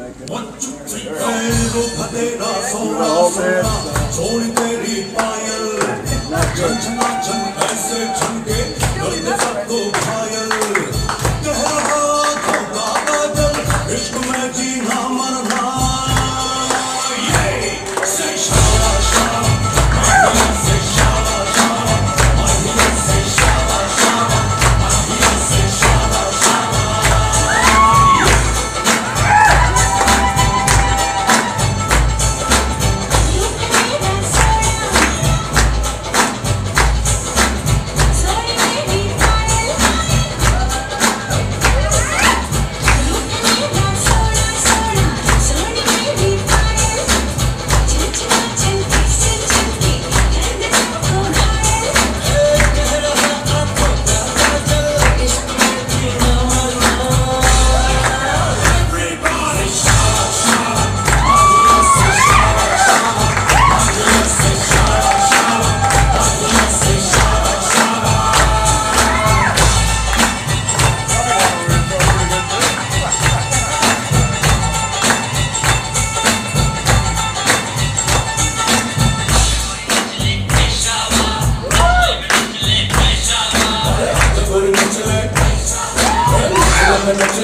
पैरों फतेरा सोना सोना छोड़ तेरी पायल छन छना छन ऐसे छन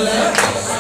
Amen.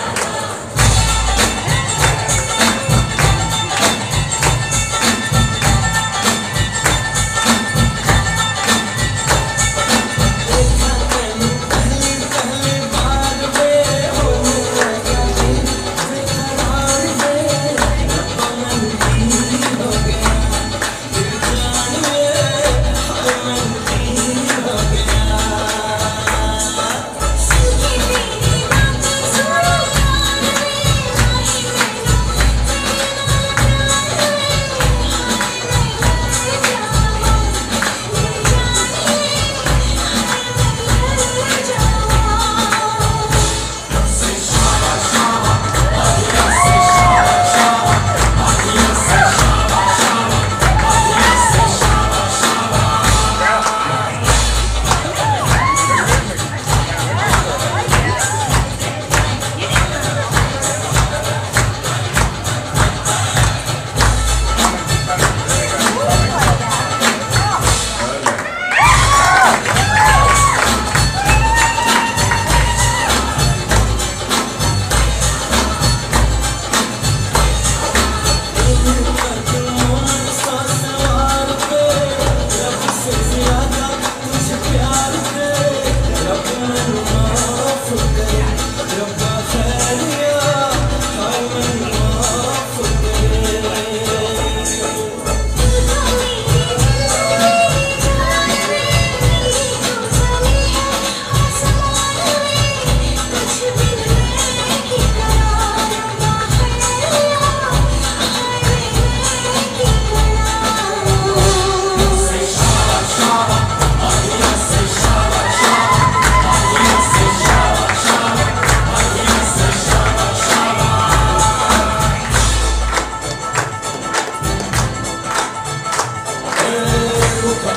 desculpa.